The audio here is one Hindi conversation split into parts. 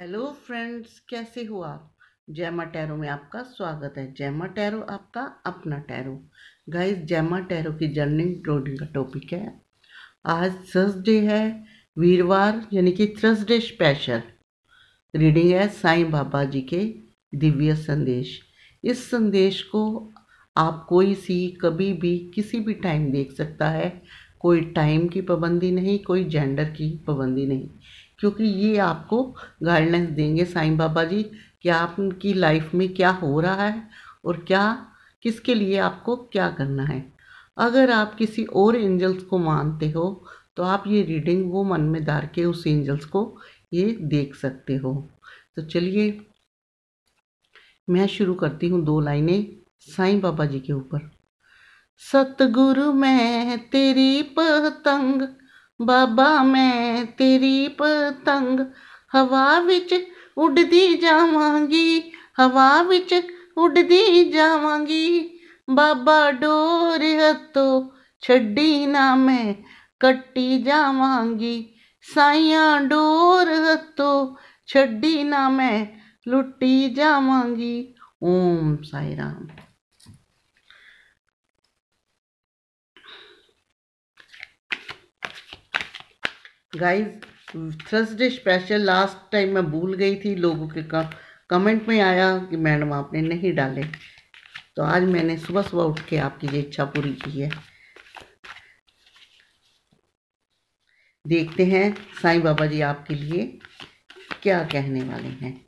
हेलो फ्रेंड्स कैसे हो आप? जैमा टैरो में आपका स्वागत है। जैमा टैरो आपका अपना टैरो। गाइस जैमा टैरो की जर्निंग ड्रोडिंग का टॉपिक है। आज थर्सडे है, वीरवार, यानी कि थर्सडे स्पेशल रीडिंग है साईं बाबा जी के दिव्य संदेश। इस संदेश को आप कोई सी, कभी भी, किसी भी टाइम देख सकता है। कोई टाइम की पाबंदी नहीं, कोई जेंडर की पाबंदी नहीं। क्योंकि ये आपको गाइडलाइंस देंगे। साईं बाबा जी, कि आपकी लाइफ में क्या हो रहा है और क्या, किसके लिए आपको क्या करना है। अगर आप किसी और एंजल्स को मानते हो तो आप ये रीडिंग वो मन में धार के उस एंजल्स को ये देख सकते हो। तो चलिए, मैं शुरू करती हूँ दो लाइनें साईं बाबा जी के ऊपर। सतगुरु मैं तेरी पतंग बाबा, मैं तेरी पतंग हवा विच उड़दी जावांगी, हवा विच उड़दी जावांगी। बाबा, डोर हथों छड्डी ना मैं, कट्टी जावांगी। साइया डोर हथों छड्डी ना मैं, लुट्टी जावांगी। Om Sai Ram guys Thursday special last time मैं भूल गई थी, लोगों के कमेंट में आया कि मैडम आपने नहीं डाले। तो आज मैंने सुबह सुबह उठ के आपकी ये इच्छा पूरी की है। देखते हैं साईं बाबा जी आपके लिए क्या कहने वाले हैं।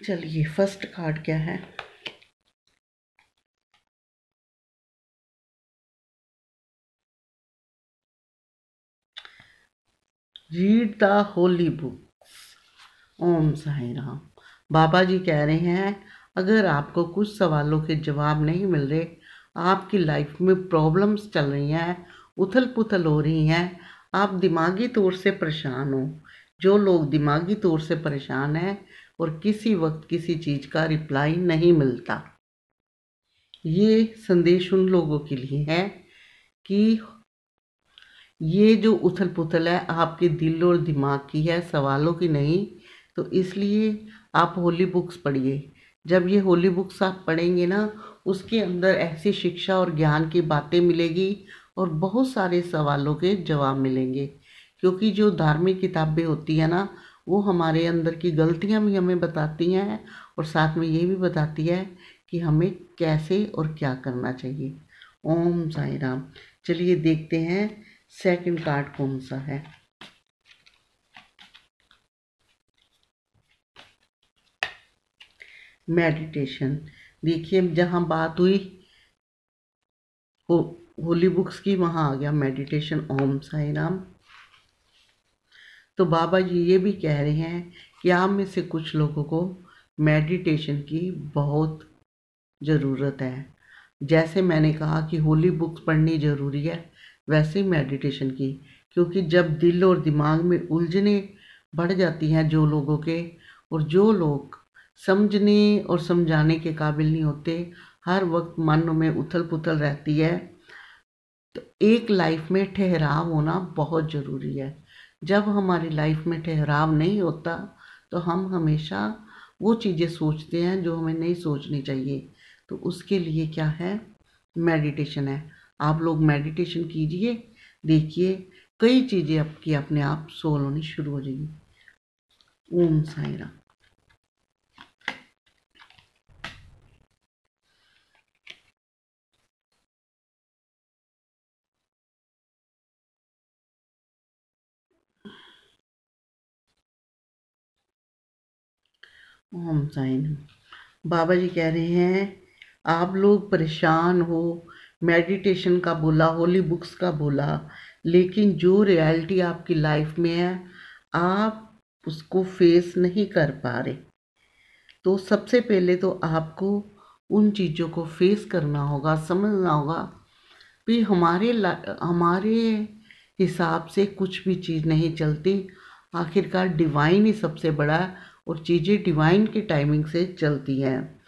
चलिए फ़र्स्ट कार्ड क्या है? Read the holy books Om Sai Ram. Baba ji कह रहे हैं, अगर आपको कुछ सवालों के जवाब नहीं मिल रहे, आपकी लाइफ में प्रॉब्लम्स चल रही हैं उथल पुथल हो रही हैं, आप दिमागी तौर से परेशान हो। जो लोग दिमागी तौर से परेशान हैं और किसी वक्त किसी चीज़ का रिप्लाई नहीं मिलता। ये संदेश उन लोगों के लिए है कि ये जो उथल पुथल है आपके दिल और दिमाग की है, सवालों की नहीं तो इसलिए आप होली बुक्स पढ़िए। जब ये होली बुक्स आप पढ़ेंगे ना, उसके अंदर ऐसी शिक्षा और ज्ञान की बातें मिलेगी और बहुत सारे सवालों के जवाब मिलेंगे। क्योंकि जो धार्मिक किताबें होती है ना वो हमारे अंदर की गलतियाँ भी हमें बताती हैं और साथ में ये भी बताती है कि हमें कैसे और क्या करना चाहिए। ओम साई राम। चलिए देखते हैं सेकंड कार्ड कौन सा है। मेडिटेशन देखिए, जहाँ बात हुई, हो, होली बुक्स की, वहाँ आ गया मेडिटेशन ओम साई राम। तो बाबा जी ये भी कह रहे हैं कि आप में से कुछ लोगों को मेडिटेशन की बहुत ज़रूरत है। जैसे मैंने कहा कि होली बुक्स पढ़नी ज़रूरी है, वैसे ही मेडिटेशन की, क्योंकि जब दिल और दिमाग में उलझने बढ़ जाती हैं जो लोगों के, और जो लोग समझने और समझाने के काबिल नहीं होते, हर वक्त मन में उथल पुथल रहती है एक लाइफ में ठहराव होना बहुत ज़रूरी है। जब हमारी लाइफ में ठहराव नहीं होता तो हम हमेशा वो चीज़ें सोचते हैं जो हमें नहीं सोचनी चाहिए। तो उसके लिए क्या है? मेडिटेशन है। आप लोग मेडिटेशन कीजिए, देखिए, कई चीज़ें आपकी अपने आप सोल होनी शुरू हो जाएँगी। ओम साई राम। ओम साइन बाबा जी कह रहे हैं, आप लोग परेशान हो मेडिटेशन का बोला होली बुक्स का बोला, लेकिन जो रियलिटी आपकी लाइफ में है, आप उसको फेस नहीं कर पा रहे। तो सबसे पहले तो आपको उन चीज़ों को फेस करना होगा, समझना होगा भी हमारे हमारे हिसाब से कुछ भी चीज़ नहीं चलती। आखिरकार डिवाइन ही सबसे बड़ा और चीज़ें डिवाइन की टाइमिंग से चलती हैं।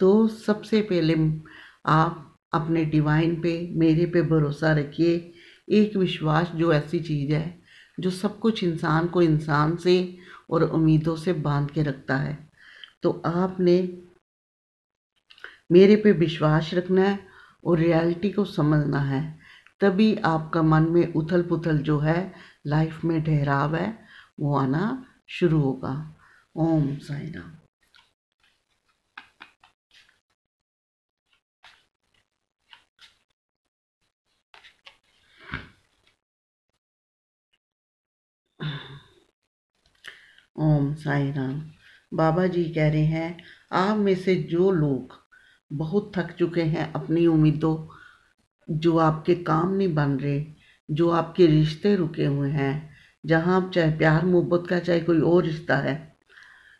तो सबसे पहले आप अपने डिवाइन पे, मेरे पे भरोसा रखिए। एक विश्वास जो ऐसी चीज़ है, जो सब कुछ इंसान को इंसान से और उम्मीदों से बाँध के रखता है। तो आपने मेरे पे विश्वास रखना है और रियलिटी को समझना है। तभी आपका मन में उथल पुथल जो है लाइफ में ठहराव है, वो आना शुरू होगा। ओम साई राम ओम साई राम बाबा जी कह रहे हैं, आप में से जो लोग बहुत थक चुके हैं अपनी उम्मीदों, जो आपके काम नहीं बन रहे, जो आपके रिश्ते रुके हुए हैं, जहाँ आप, चाहे प्यार मोहब्बत का, चाहे कोई और रिश्ता है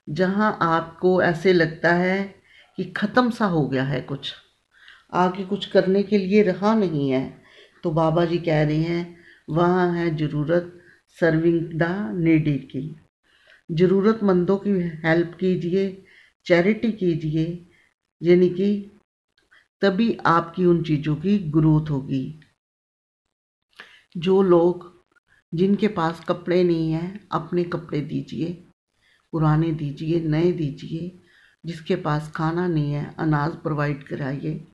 जहाँ आपको ऐसे लगता है कि ख़त्म सा हो गया है कुछ। आगे कुछ करने के लिए रहा नहीं है। तो बाबा जी कह रहे हैं, वहाँ है ज़रूरत सर्विंग द नीडी की। ज़रूरतमंदों की हेल्प कीजिए चैरिटी कीजिए, यानी कि तभी आपकी उन चीज़ों की ग्रोथ होगी। जो लोग जिनके पास कपड़े नहीं हैं, अपने कपड़े दीजिए। पुराने दीजिए, नए दीजिए, जिसके पास खाना नहीं है, अनाज प्रोवाइड कराइए।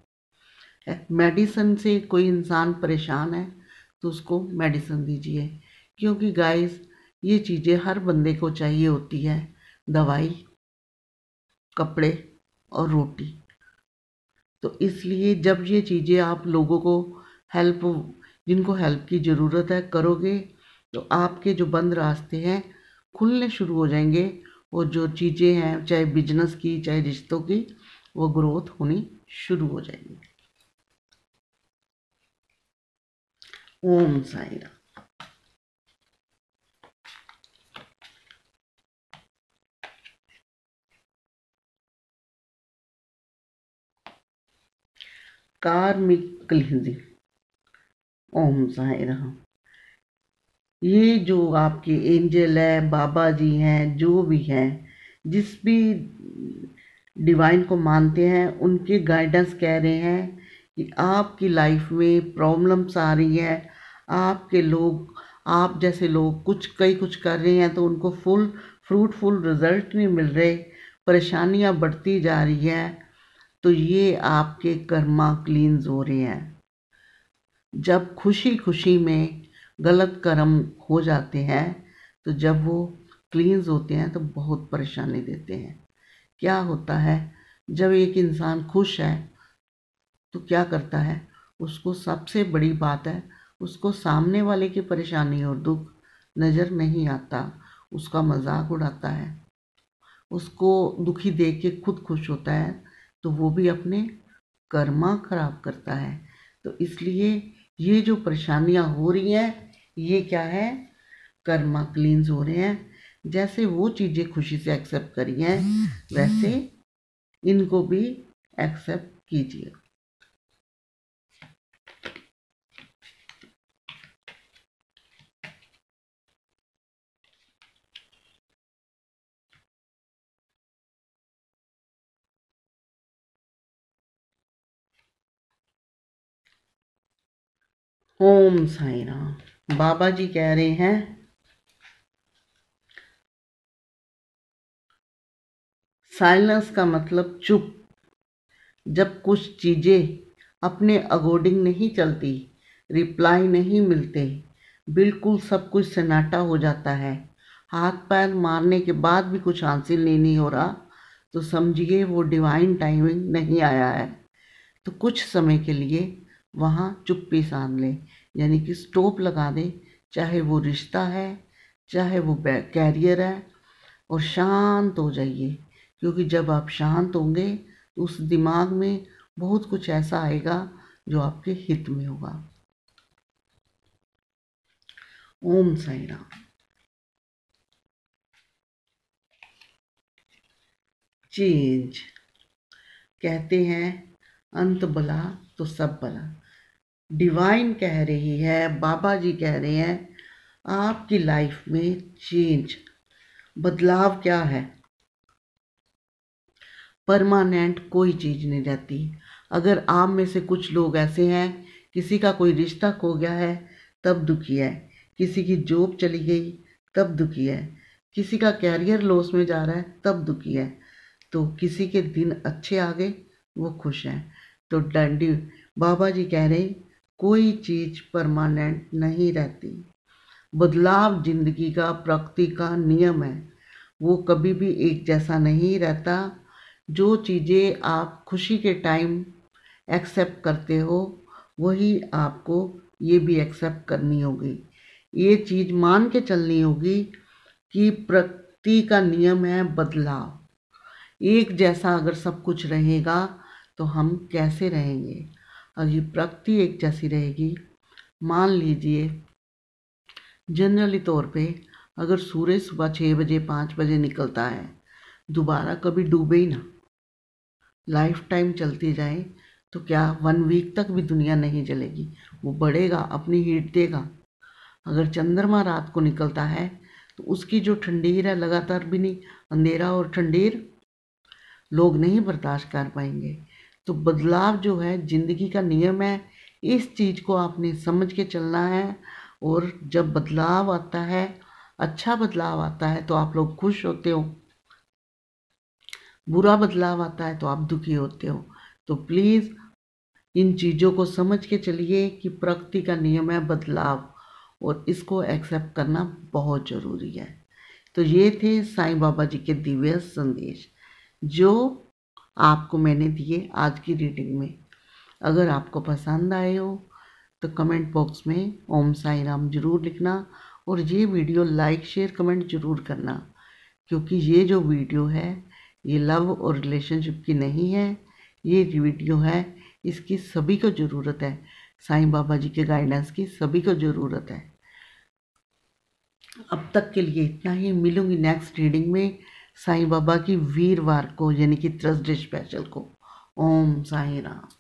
मेडिसन से कोई इंसान परेशान है तो उसको मेडिसन दीजिए। क्योंकि गाइस ये चीज़ें हर बंदे को चाहिए होती है, दवाई, कपड़े और रोटी। तो इसलिए जब ये चीज़ें आप लोगों को हेल्प जिनको हेल्प की ज़रूरत है, करोगे तो आपके जो बंद रास्ते हैं, खुलने शुरू हो जाएँगे। और जो चीज़ें हैं, चाहे बिज़नेस की, चाहे रिश्तों की, वो ग्रोथ होनी शुरू हो जाएगी। ओम साई राम कार्मिक क्लिंजिंग ओम साई ये जो आपके एंजल है, बाबा जी हैं, जो भी हैं, जिस भी डिवाइन को मानते हैं, उनके गाइडेंस कह रहे हैं कि आपकी लाइफ में प्रॉब्लम्स आ रही है। आपके लोग, आप जैसे लोग कुछ, कई कुछ कर रहे हैं तो उनको फुल फ्रूटफुल रिज़ल्ट नहीं मिल रहे, परेशानियाँ बढ़ती जा रही है। तो ये आपके कर्मा क्लींस हो रहे हैं। जब खुशी खुशी में गलत कर्म हो जाते हैं तो जब वो क्लींस होते हैं तो बहुत परेशानी देते हैं। क्या होता है, जब एक इंसान खुश है तो क्या करता है, उसको सबसे बड़ी बात है, उसको सामने वाले की परेशानी और दुख नज़र नहीं आता, उसका मज़ाक उड़ाता है, उसको दुखी देख के खुद खुश होता है तो वो भी अपने कर्मा खराब करता है। तो इसलिए ये जो परेशानियाँ हो रही हैं ये क्या है? कर्मा क्लींस हो रहे हैं। जैसे वो चीज़ें खुशी से एक्सेप्ट करी हैं, वैसे इनको भी एक्सेप्ट कीजिए। ओम साई राम बाबा जी कह रहे हैं साइलेंस का मतलब चुप। जब कुछ चीज़ें अपने अकॉर्डिंग नहीं चलती रिप्लाई नहीं मिलते बिल्कुल सब कुछ सन्नाटा हो जाता है। हाथ पैर मारने के बाद भी कुछ हासिल नहीं, नहीं हो रहा तो समझिए वो डिवाइन टाइमिंग नहीं आया है। तो कुछ समय के लिए वहाँ चुप्पी सान लें। यानी कि स्टॉप लगा दें, चाहे वो रिश्ता है, चाहे वो कैरियर है, और शांत हो जाइए। क्योंकि जब आप शांत होंगे तो उस दिमाग में बहुत कुछ ऐसा आएगा जो आपके हित में होगा। ओम साई राम। चेंज। कहते हैं, अंत बला तो सब बला। डिवाइन कह रही है, बाबा जी कह रहे हैं, आपकी लाइफ में चेंज बदलाव क्या है? परमानेंट कोई चीज़ नहीं रहती। अगर आप में से कुछ लोग ऐसे हैं, किसी का कोई रिश्ता खो गया है, तब दुखी है। किसी की जॉब चली गई, तब दुखी है। किसी का कैरियर लॉस में जा रहा है, तब दुखी है। तो किसी के दिन अच्छे आ गए, वो खुश हैं। तो डंडी बाबा जी कह रहे कोई चीज़ परमानेंट नहीं रहती। बदलाव ज़िंदगी का प्रकृति का नियम है। वो कभी भी एक जैसा नहीं रहता। जो चीज़ें आप खुशी के टाइम एक्सेप्ट करते हो, वही आपको ये भी एक्सेप्ट करनी होगी। ये चीज़ मान के चलनी होगी कि प्रकृति का नियम है बदलाव। एक जैसा अगर सब कुछ रहेगा तो हम कैसे रहेंगे? और ये प्रकृति एक जैसी रहेगी। मान लीजिए, जनरली तौर पे अगर सूरज सुबह छः बजे, पाँच बजे निकलता है, दोबारा कभी डूबे ही ना। लाइफ टाइम चलती जाए तो क्या वन वीक तक भी दुनिया नहीं जलेगी? वो बढ़ेगा, अपनी हीट देगा। अगर चंद्रमा रात को निकलता है तो उसकी जो ठंडीर है, लगातार भी नहीं, अंधेरा और ठंडीर, लोग नहीं बर्दाश्त कर पाएँगे। तो बदलाव जो है, ज़िंदगी का नियम है, इस चीज़ को आपने समझ के चलना है और जब बदलाव आता है अच्छा बदलाव आता है तो आप लोग खुश होते हो। बुरा बदलाव आता है तो आप दुखी होते हो। तो प्लीज़, इन चीज़ों को समझ के चलिए कि प्रकृति का नियम है बदलाव और इसको एक्सेप्ट करना बहुत ज़रूरी है। तो ये थे साईं बाबा जी के दिव्य संदेश, जो आपको मैंने दिए आज की रीडिंग में। अगर आपको पसंद आए हो तो कमेंट बॉक्स में ओम साई राम ज़रूर लिखना और ये वीडियो लाइक शेयर कमेंट ज़रूर करना, क्योंकि ये जो वीडियो है, ये लव और रिलेशनशिप की नहीं है, ये वीडियो है, इसकी सभी को ज़रूरत है। साईं बाबा जी के गाइडेंस की सभी को ज़रूरत है। अब तक के लिए इतना ही। मिलूँगी नेक्स्ट रीडिंग में। साईं बाबा की वीरवार को यानी कि थर्सडे स्पेशल को। ओम साई राम।